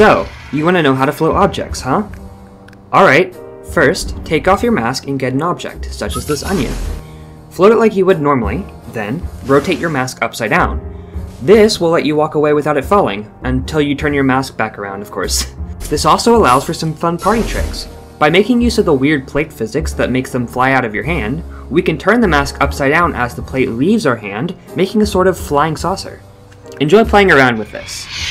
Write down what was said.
So, you want to know how to float objects, huh? Alright, first, take off your mask and get an object, such as this onion. Float it like you would normally, then, rotate your mask upside down. This will let you walk away without it falling, until you turn your mask back around, of course. This also allows for some fun party tricks. By making use of the weird plate physics that makes them fly out of your hand, we can turn the mask upside down as the plate leaves our hand, making a sort of flying saucer. Enjoy playing around with this.